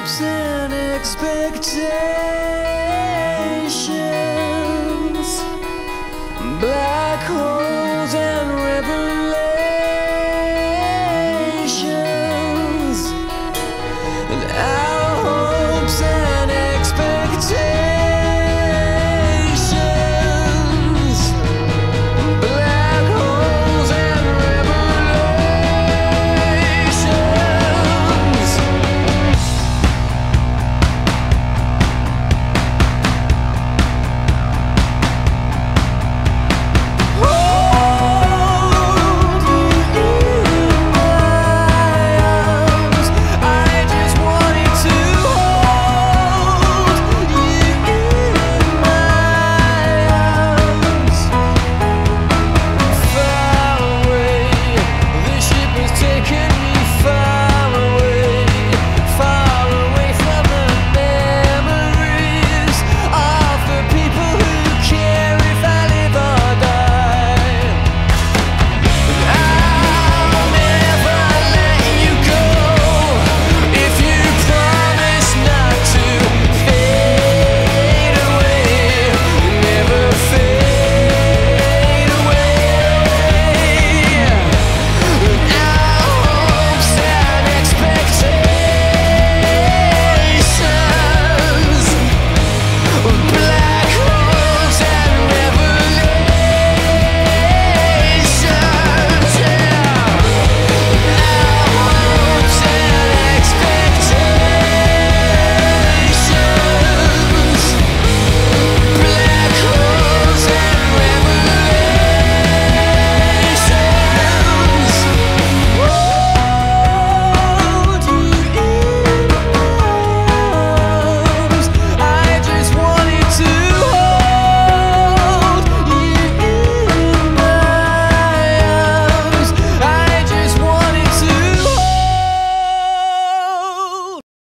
hopes and expectations.